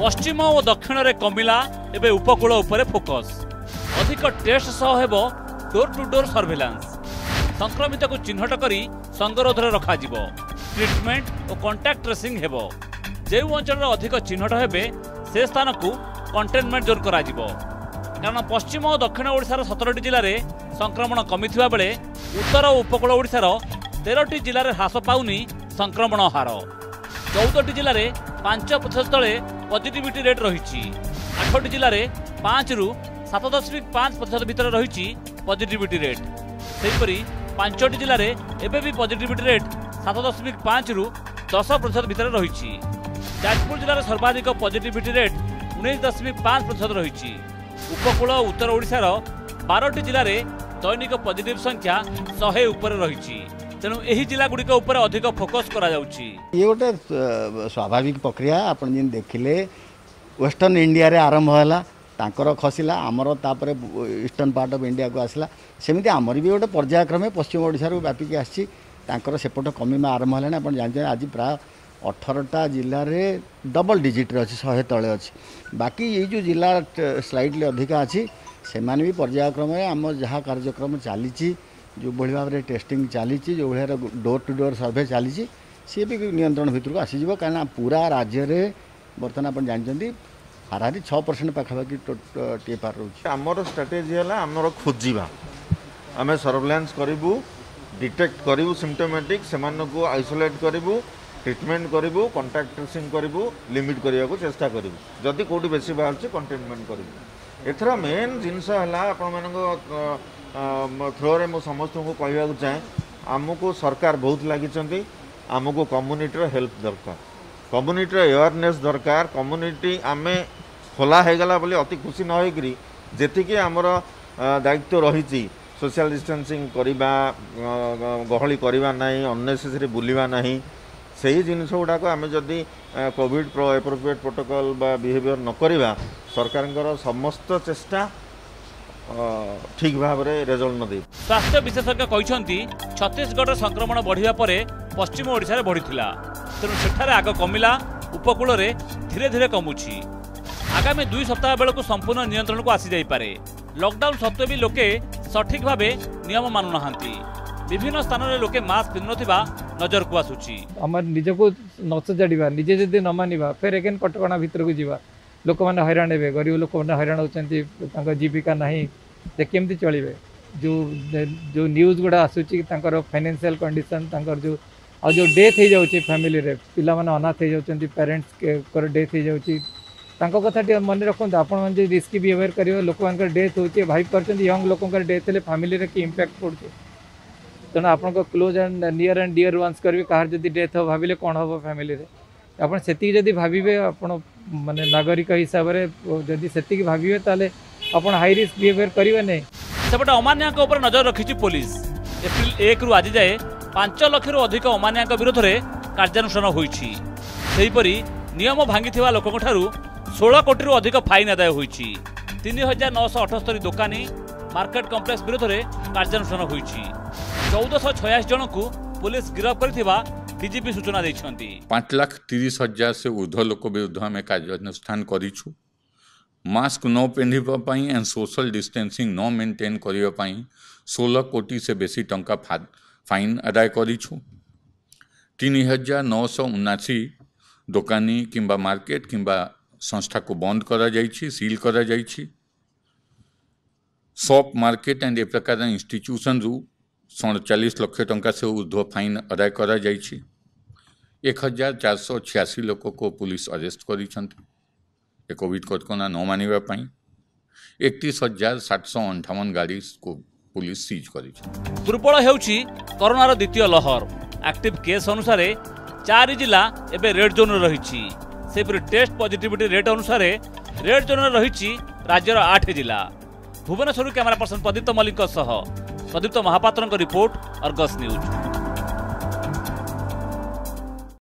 ପଶ୍ଚିମ ଓ ଦକ୍ଷିଣରେ କମିଲା ଏବେ ଉପକୂଳ ଉପରେ ଫୋକସ୍। ଅଧିକ ଟେଷ୍ଟ ସହ ହେବ ଡୋର ଟୁ ଡୋର ସର୍ଭେଲାନ୍ସ। ସଂକ୍ରମିତକୁ ଚିହ୍ନଟ କରି ସଙ୍ଗରୋଧରେ ରଖାଯିବ। ଟ୍ରିଟମେଣ୍ଟ ଓ କଣ୍ଟାକ୍ଟ ଟ୍ରେସିଂ ହେବ। ଯେଉଁ ଅଞ୍ଚଳରେ ଅଧିକ ଚିହ୍ନଟ ହେବେ ସେ ସ୍ଥାନକୁ କଣ୍ଟେନମେଣ୍ଟ ଜୋନ୍ କରାଯିବ। କାରଣ ପଶ୍ଚିମ ଓ ଦକ୍ଷିଣ ଓଡ଼ିଶାର ସତରଟି ଜିଲ୍ଲାରେ ସଂକ୍ରମଣ କମିଥିବା ବେଳେ ଉତ୍ତର ଓ ଉପକୂଳ ଓଡ଼ିଶାର ତେରଟି ଜିଲ୍ଲାରେ ହ୍ରାସ ପାଉନି ସଂକ୍ରମଣ ହାର। ଚଉଦଟି ଜିଲ୍ଲାରେ ପାଞ୍ଚ ପ୍ରତିଶତ ତଳେ ପଜିଟିଭିଟି ରେଟ୍ ରହିଛି। ଆଠଟି ଜିଲ୍ଲାରେ ପାଞ୍ଚରୁ ସାତ ଦଶମିକ ପାଞ୍ଚ ପ୍ରତିଶତ ଭିତରେ ରହିଛି ପଜିଟିଭିଟି ରେଟ୍। ସେହିପରି ପାଞ୍ଚଟି ଜିଲ୍ଲାରେ ଏବେ ବି ପଜିଟିଭିଟି ରେଟ୍ ସାତ ଦଶମିକ ପାଞ୍ଚରୁ ଦଶ ପ୍ରତିଶତ ଭିତରେ ରହିଛି। ଯାଜପୁର ଜିଲ୍ଲାରେ ସର୍ବାଧିକ ପଜିଟିଭିଟି ରେଟ୍ ଉଣେଇଶ ଦଶମିକ ପାଞ୍ଚ ପ୍ରତିଶତ ରହିଛି। ଉପକୂଳ ଉତ୍ତର ଓଡ଼ିଶାର ବାରଟି ଜିଲ୍ଲାରେ ଦୈନିକ ପଜିଟିଭ ସଂଖ୍ୟା ଶହେ ଉପରେ ରହିଛି। ତେଣୁ ଏହି ଜିଲ୍ଲାଗୁଡ଼ିକ ଉପରେ ଅଧିକ ଫୋକସ୍ କରାଯାଉଛି। ଇଏ ଗୋଟେ ଅ, ସ୍ୱାଭାବିକ ପ୍ରକ୍ରିୟା। ଆପଣ ଯେମିତି ଦେଖିଲେ ୱେଷ୍ଟର୍ଣ୍ଣ ଇଣ୍ଡିଆରେ ଆରମ୍ଭ ହେଲା ତାଙ୍କର ଖସିଲା ଆମର ତାପରେ ଇଷ୍ଟର୍ଣ୍ଣ ପାର୍ଟ ଅଫ୍ ଇଣ୍ଡିଆକୁ ଆସିଲା। ସେମିତି ଆମର ବି ଗୋଟେ ପର୍ଯ୍ୟାୟକ୍ରମେ ପଶ୍ଚିମ ଓଡ଼ିଶାରୁ ବ୍ୟାପିକି ଆସିଛି। ତାଙ୍କର ସେପଟ କମିବା ଆରମ୍ଭ ହେଲାଣି। ଆପଣ ଜାଣିଛନ୍ତି ଆଜି ପ୍ରାୟ ଅଠରଟା ଜିଲ୍ଲାରେ ଡବଲ ଡିଜିଟ୍ରେ ଅଛି ଶହେ ତଳେ ଅଛି। ବାକି ଏଇ ଯେଉଁ ଜିଲ୍ଲା ସ୍ଲାଇଡ଼ଲି ଅଧିକା ଅଛି ସେମାନେ ବି ପର୍ଯ୍ୟାୟକ୍ରମେ ଆମ ଯାହା କାର୍ଯ୍ୟକ୍ରମ ଚାଲିଛି ଯେଉଁଭଳି ଭାବରେ ଟେଷ୍ଟିଂ ଚାଲିଛି ଯେଉଁ ଭଳିଆ ଡୋର୍ ଟୁ ଡୋର୍ ସର୍ଭେ ଚାଲିଛି ସିଏ ବି ନିୟନ୍ତ୍ରଣ ଭିତରକୁ ଆସିଯିବ। କାହିଁକିନା ପୁରା ରାଜ୍ୟରେ ବର୍ତ୍ତମାନ ଆପଣ ଜାଣିଛନ୍ତି ହାରାହାରି ଛଅ ପରସେଣ୍ଟ ପାଖାପାଖି ଟିଏଫଆର୍ ରହୁଛି। ଆମର ଷ୍ଟ୍ରାଟେଜି ହେଲା ଆମର ଖୋଜିବା। ଆମେ ସର୍ଭେଲାନ୍ସ କରିବୁ ଡିଟେକ୍ଟ କରିବୁ ସିମ୍ପଟୋମେଟିକ୍ ସେମାନଙ୍କୁ ଆଇସୋଲେଟ୍ କରିବୁ ଟ୍ରିଟମେଣ୍ଟ କରିବୁ କଣ୍ଟାକ୍ଟ ଟ୍ରେସିଂ କରିବୁ ଲିମିଟ୍ କରିବାକୁ ଚେଷ୍ଟା କରିବୁ। ଯଦି କେଉଁଠି ବେଶୀ ବାହାରୁଛି କଣ୍ଟେନମେଣ୍ଟ କରିବୁ। ଏଥର ମେନ୍ ଜିନିଷ ହେଲା ଆପଣମାନଙ୍କ ଥ୍ରୋରେ ମୁଁ ସମସ୍ତଙ୍କୁ କହିବାକୁ ଚାହେଁ ଆମକୁ ସରକାର ବହୁତ ଲାଗିଛନ୍ତି ଆମକୁ କମ୍ୟୁନିଟିର ହେଲ୍ପ ଦରକାର। କମ୍ୟୁନିଟିର ଏୱାରନେସ୍ ଦରକାର କମ୍ୟୁନିଟି ଆମେ ଖୋଲା ହେଇଗଲା ବୋଲି ଅତି ଖୁସି ନ ହେଇକିରି ଯେତିକି ଆମର ଦାୟିତ୍ୱ ରହିଛି ସୋସିଆଲ ଡିଷ୍ଟାନ୍ସିଂ କରିବା ଗହଳି କରିବା ନାହିଁ ଅନ୍ନେସେସରି ବୁଲିବା ନାହିଁ ସେହି ଜିନିଷ ଗୁଡ଼ାକ ଆମେ ଯଦି କୋଭିଡ଼ ଏପ୍ରୋପ୍ରିଏଟ୍ ପ୍ରୋଟୋକଲ୍ ବା ବିହେଭିଅର ନ କରିବା ସରକାରଙ୍କର ସମସ୍ତ ଚେଷ୍ଟା ଠିକ୍ ଭାବରେ ରେଜଲ୍ଟ ନ ଦେଇ ସ୍ୱାସ୍ଥ୍ୟ ବିଶେଷଜ୍ଞ କହିଛନ୍ତି ଛତିଶଗଡ଼ର ସଂକ୍ରମଣ ବଢ଼ିବା ପରେ ପଶ୍ଚିମ ଓଡ଼ିଶାରେ ବଢ଼ିଥିଲା। ତେଣୁ ସେଠାରେ ଆଗ କମିଲା ଉପକୂଳରେ ଧୀରେ ଧୀରେ କମୁଛି। ଆଗାମୀ ଦୁଇ ସପ୍ତାହ ବେଳକୁ ସମ୍ପୂର୍ଣ୍ଣ ନିୟନ୍ତ୍ରଣକୁ ଆସିଯାଇପାରେ। ଲକଡାଉନ ସତ୍ତ୍ୱେ ବି ଲୋକେ ସଠିକ୍ ଭାବେ ନିୟମ ମାନୁନାହାନ୍ତି। ବିଭିନ୍ନ ସ୍ଥାନରେ ଲୋକେ ମାସ୍କ ପିନ୍ଧୁନଥିବା ନଜରକୁ ଆସୁଛି। ଆମର ନିଜକୁ ନ ସଜାଡ଼ିବା ନିଜେ ଯଦି ନ ମାନିବା ଫେର ଏଗେନ୍ କଟକଣା ଭିତରକୁ ଯିବା। ଲୋକମାନେ ହଇରାଣ ହେବେ ଗରିବ ଲୋକମାନେ ହଇରାଣ ହେଉଛନ୍ତି ତାଙ୍କ ଜୀବିକା ନାହିଁ ସେ କେମିତି ଚଳିବେ? ଯେଉଁ ଯେଉଁ ନ୍ୟୁଜ୍ ଗୁଡ଼ା ଆସୁଛି ତାଙ୍କର ଫାଇନାନ୍ସିଆଲ କଣ୍ଡିସନ୍ ତାଙ୍କର ଯେଉଁ ଆଉ ଯେଉଁ ଡେଥ୍ ହେଇଯାଉଛି ଫ୍ୟାମିଲିରେ ପିଲାମାନେ ଅନାଥ ହେଇଯାଉଛନ୍ତି ପ୍ୟାରେଣ୍ଟସ୍ଙ୍କର ଡେଥ୍ ହେଇଯାଉଛି। ତାଙ୍କ କଥା ଟିକେ ମନେ ରଖନ୍ତୁ ଆପଣମାନେ ଯଦି ରିସ୍କି ବିହେଭିଅର୍ କରିବେ ଲୋକମାନଙ୍କର ଡେଥ୍ ହେଉଛି ଭାବିପାରୁଛନ୍ତି ୟଙ୍ଗ ଲୋକଙ୍କର ଡେଥ୍ ହେଲେ ଫ୍ୟାମିଲିରେ କି ଇମ୍ପାକ୍ଟ ପଡ଼ୁଛି। ତେଣୁ ଆପଣଙ୍କ close and near and dear ones କରିବେ କାହାର ଯଦି ଡେଥ୍ ହେବ ଭାବିଲେ କ'ଣ ହେବ ଫ୍ୟାମିଲିରେ ଆପଣ ସେତିକି ଯଦି ଭାବିବେ ଆପଣ ମାନେ ନାଗରିକ ହିସାବରେ ଯଦି ସେତିକି ଭାବିବେ ତାହେଲେ ଆପଣ ହାଇ ରିସ୍କ ବିହେଭିଅର୍ କରିବେ ନାହିଁ। ସେପଟେ ଅମାନ୍ୟାଙ୍କ ଉପରେ ନଜର ରଖିଛି ପୋଲିସ। ଏପ୍ରିଲ ଏକରୁ ଆଜି ଯାଏ ପାଞ୍ଚ ଲକ୍ଷରୁ ଅଧିକ ଅମାନ୍ୟାଙ୍କ ବିରୋଧରେ କାର୍ଯ୍ୟାନୁଷ୍ଠାନ ହୋଇଛି। ସେହିପରି ନିୟମ ଭାଙ୍ଗିଥିବା ଲୋକଙ୍କଠାରୁ ଷୋହଳ କୋଟିରୁ ଅଧିକ ଫାଇନ୍ ଆଦାୟ ହୋଇଛି। ତିନି ହଜାର ନଅଶହ ଅଠସ୍ତରୀ ଦୋକାନୀ ମାର୍କେଟ କମ୍ପ୍ଲେକ୍ସ ବିରୋଧରେ କାର୍ଯ୍ୟାନୁଷ୍ଠାନ ହୋଇଛି। ଚଉଦଶହ ଛୟାଅଶୀ ଜଣଙ୍କୁ ପୋଲିସ ଗିରଫ କରିଥିବା ଡିଜିପି ସୂଚନା ଦେଇଛନ୍ତି। ପାଞ୍ଚ ଲାଖ ତିରିଶ ହଜାର ସେ ଉର୍ଦ୍ଧ୍ୱ ଲୋକ ବିରୁଦ୍ଧ ଆମେ କାର୍ଯ୍ୟାନୁଷ୍ଠାନ କରିଛୁ। ମାସ୍କ ନ ପିନ୍ଧିବା ପାଇଁ ଆଣ୍ଡ ସୋସିଆଲ ଡିଷ୍ଟାନ୍ସିଂ ନ ମେଣ୍ଟେନ୍ କରିବା ପାଇଁ ଷୋହଳ କୋଟି ସେ ବେଶୀ ଟଙ୍କା ଫା- ଫାଇନ୍ ଆଦାୟ କରିଛୁ। ତିନି ହଜାର ନଅଶହ ଉନାଅଶୀ ଦୋକାନୀ କିମ୍ବା ମାର୍କେଟ କିମ୍ବା ସଂସ୍ଥାକୁ ବନ୍ଦ କରାଯାଇଛି ସିଲ୍ କରାଯାଇଛି। ସପ୍ ମାର୍କେଟ ଆଣ୍ଡ ଏ ପ୍ରକାର ଇନଷ୍ଟିଚ୍ୟୁସନରୁ ସଡ଼ଚାଳିଶ ଲକ୍ଷ ଟଙ୍କା ସେ ଉର୍ଦ୍ଧ୍ୱ ଫାଇନ୍ ଆଦାୟ କରାଯାଇଛି। ଏକ ହଜାର ଚାରିଶହ ଛିଆଅଶୀ ଲୋକକୁ ପୁଲିସ ଅରେଷ୍ଟ କରିଛନ୍ତି ଏ କୋଭିଡ଼ କଟକଣା ନ ମାନିବା ପାଇଁ। ଏକତିରିଶ ହଜାର ସାତଶହ ଅଠାବନ ଗାଡ଼ିକୁ ପୁଲିସ ସିଜ୍ କରିଛି। ଦୁର୍ବଳ ହେଉଛି କରୋନାର ଦ୍ୱିତୀୟ ଲହର। ଆକ୍ଟିଭ କେସ୍ ଅନୁସାରେ ଚାରି ଜିଲ୍ଲା ଏବେ ରେଡ୍ ଜୋନ୍ରେ ରହିଛି। ସେହିପରି ଟେଷ୍ଟ ପଜିଟିଭିଟି ରେଟ୍ ଅନୁସାରେ ରେଡ୍ ଜୋନ୍ରେ ରହିଛି ରାଜ୍ୟର ଆଠ ଜିଲ୍ଲା। ଭୁବନେଶ୍ୱରରୁ କ୍ୟାମେରା ପର୍ସନ ପ୍ରଦୀପ୍ତ ମଲ୍ଲିକଙ୍କ ସହ Pradipta Mahapatra report Argus news